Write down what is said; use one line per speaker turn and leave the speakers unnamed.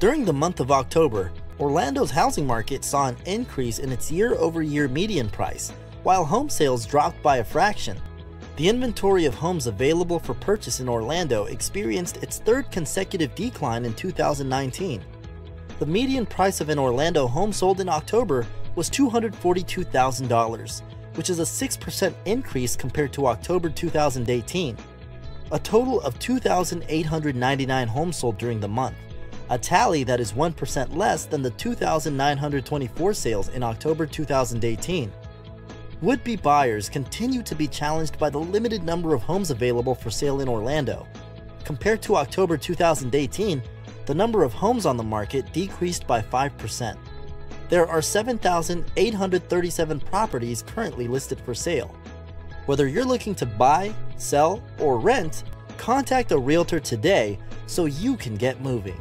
During the month of October, Orlando's housing market saw an increase in its year-over-year median price, while home sales dropped by a fraction. The inventory of homes available for purchase in Orlando experienced its third consecutive decline in 2019. The median price of an Orlando home sold in October was $242,000, which is a 6% increase compared to October 2018. A total of 2,899 homes sold during the month, a tally that is 1% less than the 2,924 sales in October 2018. Would-be buyers continue to be challenged by the limited number of homes available for sale in Orlando. Compared to October 2018, the number of homes on the market decreased by 5%. There are 7,837 properties currently listed for sale. Whether you're looking to buy, sell, or rent, contact a realtor today so you can get moving.